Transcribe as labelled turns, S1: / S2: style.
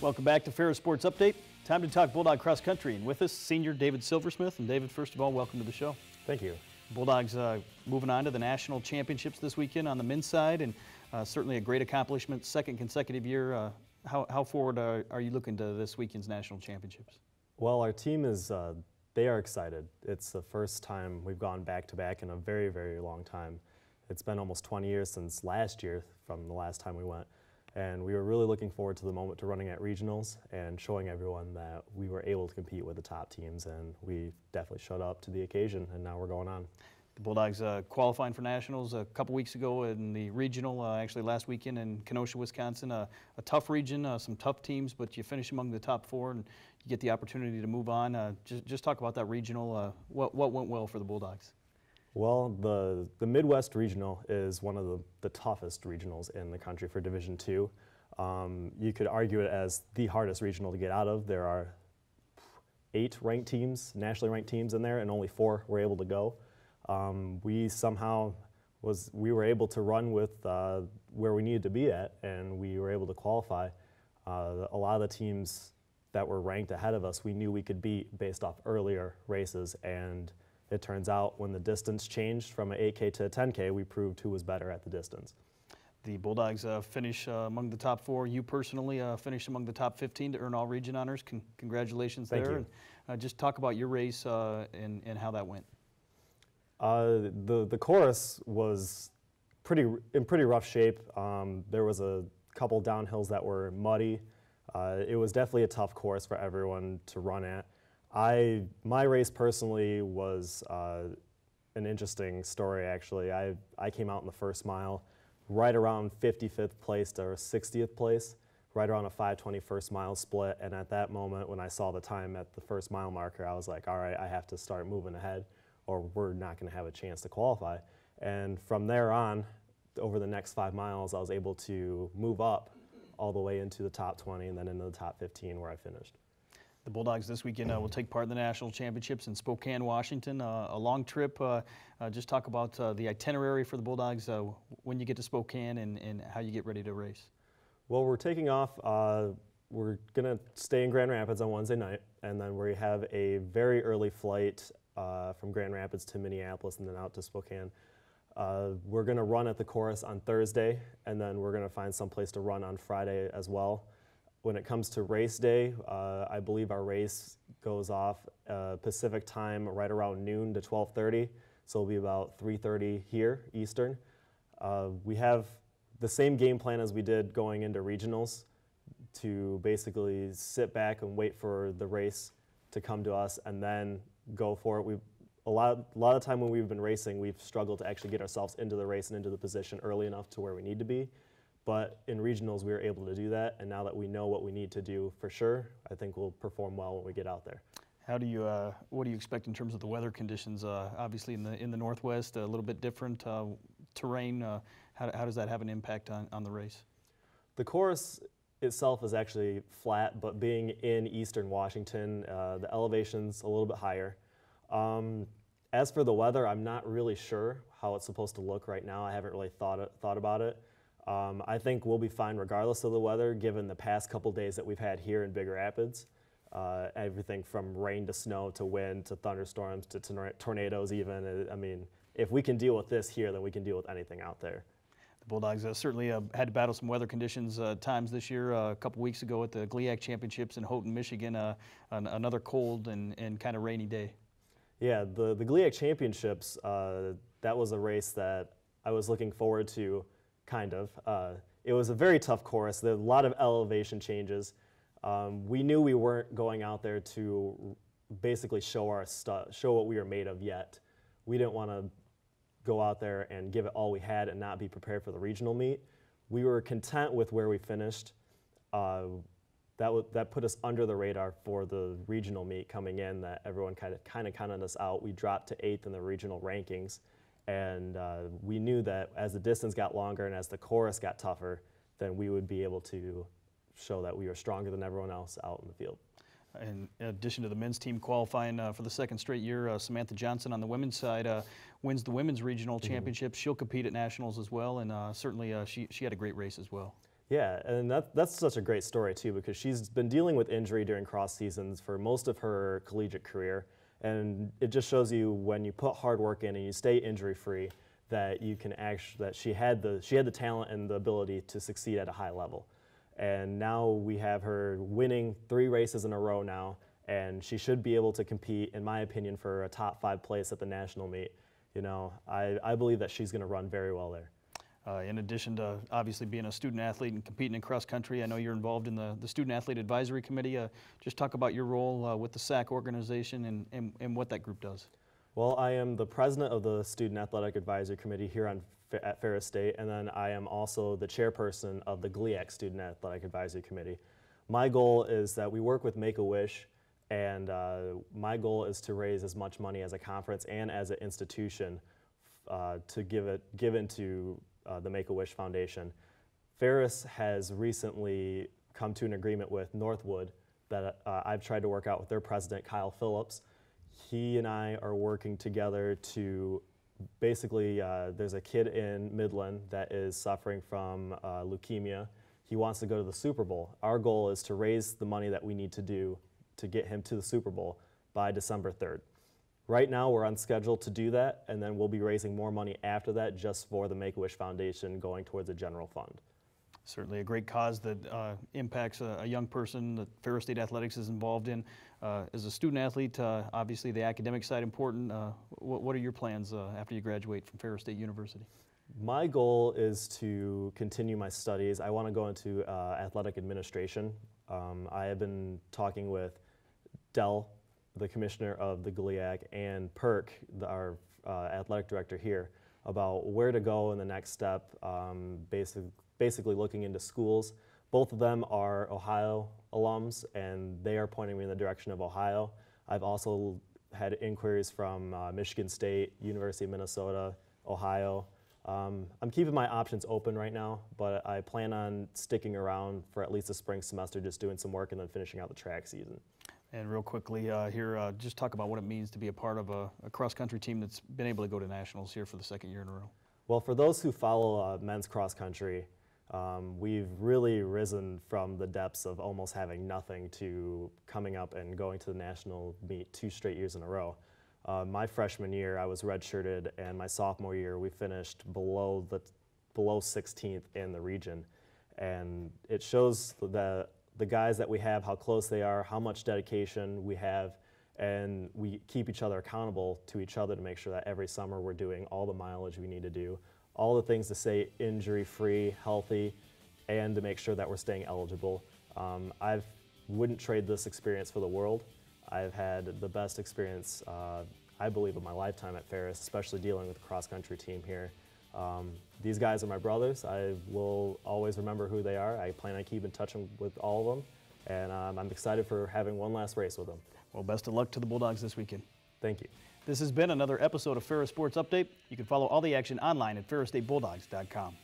S1: Welcome back to Ferris Sports Update. Time to talk Bulldog cross country, and with us, senior David Silversmith. And David, first of all, welcome to the show.
S2: Thank you.
S1: Bulldogs uh, moving on to the national championships this weekend on the men's side, and uh, certainly a great accomplishment, second consecutive year. Uh, how, how, forward are, are, you looking to this weekend's national championships?
S2: Well, our team is, uh, they are excited. It's the first time we've gone back to back in a very, very long time. It's been almost 20 years since last year from the last time we went. And we were really looking forward to the moment to running at regionals and showing everyone that we were able to compete with the top teams. And we definitely showed up to the occasion, and now we're going on.
S1: The Bulldogs uh, qualifying for nationals a couple weeks ago in the regional, uh, actually last weekend in Kenosha, Wisconsin. Uh, a tough region, uh, some tough teams, but you finish among the top four and you get the opportunity to move on. Uh, just, just talk about that regional. Uh, what, what went well for the Bulldogs?
S2: Well, the, the Midwest Regional is one of the, the toughest regionals in the country for Division Two. Um, you could argue it as the hardest regional to get out of. There are eight ranked teams, nationally ranked teams in there, and only four were able to go. Um, we somehow was we were able to run with uh, where we needed to be at, and we were able to qualify. Uh, a lot of the teams that were ranked ahead of us, we knew we could beat based off earlier races, and it turns out when the distance changed from an 8K to a 10K, we proved who was better at the distance.
S1: The Bulldogs uh, finish uh, among the top four. You personally uh, finished among the top 15 to earn all region honors. Con congratulations
S2: Thank
S1: there.
S2: You.
S1: And, uh, just talk about your race uh, and, and how that went.
S2: Uh, the, the course was pretty in pretty rough shape. Um, there was a couple downhills that were muddy. it was definitely a tough course for everyone to run at. I my race personally was uh, an interesting story. Actually, I I came out in the first mile, right around 55th place to 60th place, right around a 5:20 first mile split. And at that moment, when I saw the time at the first mile marker, I was like, all right, I have to start moving ahead, or we're not going to have a chance to qualify. And from there on, over the next five miles, I was able to move up all the way into the top 20 and then into the top 15 where I finished.
S1: The Bulldogs this weekend uh, will take part in the national championships in Spokane, Washington. Uh, a long trip. Uh, uh just talk about uh, the itinerary for the Bulldogs uh, when you get to Spokane and, and how you get ready to race.
S2: Well, we're taking off. we're going to stay in Grand Rapids on Wednesday night, and then we have a very early flight from Grand Rapids to Minneapolis and then out to Spokane. We're going to run at the course on Thursday, and then we're going to find some place to run on Friday as well when it comes to race day, uh, I believe our race goes off uh, Pacific time right around noon to 12:30, so it'll be about 3:30 here Eastern. Uh, we have the same game plan as we did going into regionals to basically sit back and wait for the race to come to us and then go for it. We a lot, a lot of time when we've been racing, we've struggled to actually get ourselves into the race and into the position early enough to where we need to be. But in regionals, we were able to do that, and now that we know what we need to do for sure, I think we'll perform well when we get out there.
S1: How do you, uh, what do you expect in terms of the weather conditions? Uh, obviously, in the in the Northwest, a little bit different uh, terrain. Uh, how, how does that have an impact on, on the race?
S2: The course itself is actually flat, but being in eastern Washington, uh, the elevation's a little bit higher. Um, as for the weather, I'm not really sure how it's supposed to look right now. I haven't really thought thought about it. Um, I think we'll be fine regardless of the weather, given the past couple days that we've had here in Big Rapids. Uh, everything from rain to snow to wind to thunderstorms to tornadoes, even. I mean, if we can deal with this here, then we can deal with anything out there.
S1: The Bulldogs uh, certainly uh, had to battle some weather conditions uh, times this year. Uh, a couple weeks ago at the GLIAC Championships in Houghton, Michigan, uh, an another cold and, and kind of rainy day.
S2: Yeah, the, the GLIAC Championships, uh, that was a race that I was looking forward to kind of. Uh, it was a very tough course. There were a lot of elevation changes. Um, we knew we weren't going out there to basically show our stuff, show what we were made of yet. We didn't want to go out there and give it all we had and not be prepared for the regional meet. We were content with where we finished. Uh, that, that put us under the radar for the regional meet coming in that everyone kind of kind of counted us out. We dropped to eighth in the regional rankings. And uh, we knew that as the distance got longer and as the course got tougher, then we would be able to show that we were stronger than everyone else out in the field.
S1: In addition to the men's team qualifying uh, for the second straight year, uh, Samantha Johnson on the women's side uh, wins the women's regional mm -hmm. championship. She'll compete at nationals as well, and uh, certainly uh, she, she had a great race as well.
S2: Yeah, and that, that's such a great story too because she's been dealing with injury during cross seasons for most of her collegiate career, and it just shows you when you put hard work in and you stay injury free that you can actually that she had the she had the talent and the ability to succeed at a high level, and now we have her winning three races in a row now, and she should be able to compete, in my opinion, for a top five place at the national meet. You know, I, I believe that she's going to run very well there.
S1: Uh, in addition to obviously being a student athlete and competing in cross country, I know you're involved in the, the Student Athlete Advisory Committee. Uh, just talk about your role uh, with the SAC organization and, and, and what that group does.
S2: Well, I am the president of the Student Athletic Advisory Committee here on, at Ferris State, and then I am also the chairperson of the GLIAC Student Athletic Advisory Committee. My goal is that we work with Make-A-Wish, and uh, my goal is to raise as much money as a conference and as an institution uh, to give it give into uh, the Make-A-Wish Foundation. Ferris has recently come to an agreement with Northwood that uh, I've tried to work out with their president, Kyle Phillips. He and I are working together to basically, uh, there's a kid in Midland that is suffering from uh, leukemia. He wants to go to the Super Bowl. Our goal is to raise the money that we need to do to get him to the Super Bowl by December 3rd. Right now, we're on schedule to do that, and then we'll be raising more money after that just for the Make-A-Wish Foundation going towards a general fund.
S1: Certainly a great cause that uh, impacts a, a, young person that Ferris State Athletics is involved in. Uh, as a student athlete, uh, obviously the academic side important. Uh, what, what, are your plans uh, after you graduate from Ferris State University?
S2: My goal is to continue my studies. I want to go into uh, athletic administration. Um, I have been talking with Dell the commissioner of the GLIAC, and Perk, the, our uh, athletic director here, about where to go in the next step, um, basic, basically looking into schools. Both of them are Ohio alums, and they are pointing me in the direction of Ohio. I've also had inquiries from uh, Michigan State, University of Minnesota, Ohio. Um, I'm keeping my options open right now, but I plan on sticking around for at least the spring semester, just doing some work and then finishing out the track season.
S1: And real quickly uh, here, uh, just talk about what it means to be a part of a, a cross-country team that's been able to go to nationals here for the second year in a row.
S2: Well, for those who follow uh, men's cross-country, um, we've really risen from the depths of almost having nothing to coming up and going to the national meet two straight years in a row. Uh, my freshman year, I was redshirted, and my sophomore year, we finished below the below 16th in the region, and it shows that the guys that we have, how close they are, how much dedication we have, and we keep each other accountable to each other to make sure that every summer we're doing all the mileage we need to do, all the things to stay injury free, healthy, and to make sure that we're staying eligible. Um, I wouldn't trade this experience for the world. I've had the best experience, uh, I believe, of my lifetime at Ferris, especially dealing with the cross country team here. Um, these guys are my brothers. I will always remember who they are. I plan on keeping in touch with all of them, and um, I'm excited for having one last race with them.
S1: Well, best of luck to the Bulldogs this weekend.
S2: Thank you.
S1: This has been another episode of Ferris Sports Update. You can follow all the action online at ferrisstatebulldogs.com.